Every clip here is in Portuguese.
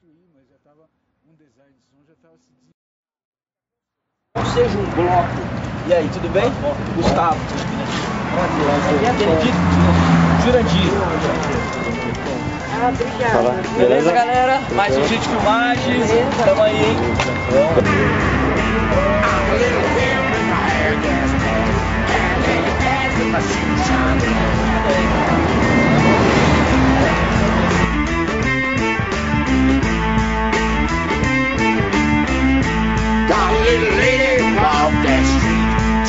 construir, mas já estava um design de som já estava se Não seja um bloco. E aí, tudo bem? Gustavo. Benedito. Jurandir. Ah, obrigada. Beleza, galera? Mais um dia de filmagem. Tamo aí, hein?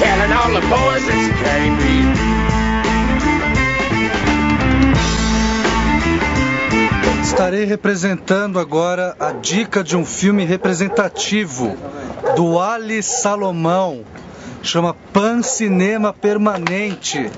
Telling all the boys. Estarei representando agora a dica de um filme representativo do Ali Salomão. Chama Pan Cinema Permanente.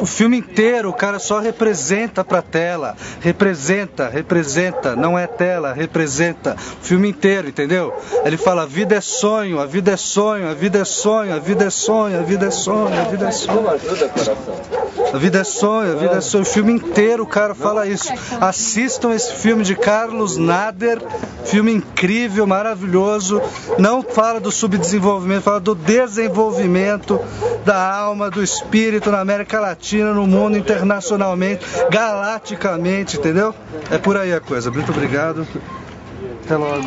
O filme inteiro o cara só representa pra tela. Representa, representa, não é tela, representa. O filme inteiro, entendeu? Ele fala: a vida é sonho, a vida é sonho, a vida é sonho, a vida é sonho, a vida é sonho, a vida é sonho. A vida é sonho, a vida é sonho. O filme inteiro cara fala isso. Assistam esse filme de Carlos Nader, filme incrível, maravilhoso. Não fala do subdesenvolvimento, fala do desenvolvimento da alma, do espírito na América Latina, no mundo, internacionalmente, galaticamente, entendeu? É por aí a coisa. Muito obrigado. Até logo.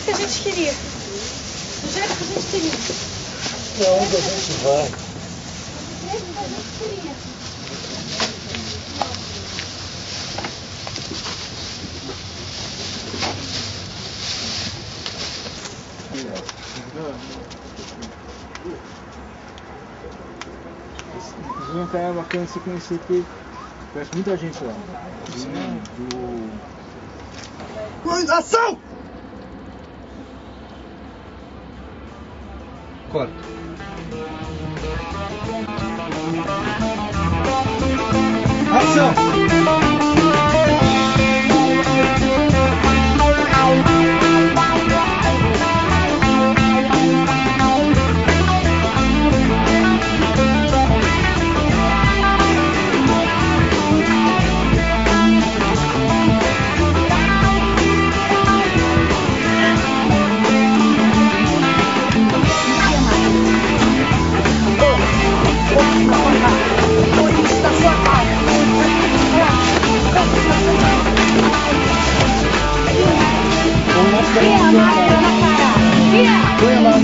Jeito que a gente queria. Do jeito que a gente queria. Pra onde a gente vai? Do jeito que a gente queria. Inclusive é um cara bacana você conhecer que conhece muita gente lá. Do... Ação! Corta. Ação!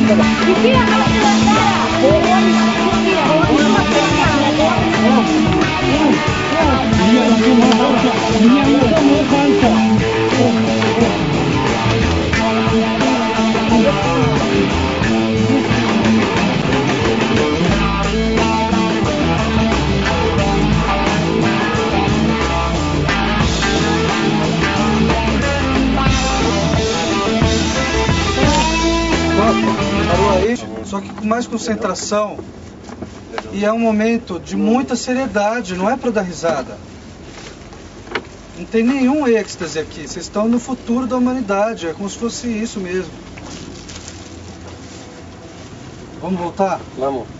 Coba. Di kalau só que com mais concentração. E é um momento de muita seriedade, não é para dar risada. Não tem nenhum êxtase aqui, vocês estão no futuro da humanidade, é como se fosse isso mesmo. Vamos voltar? Vamos.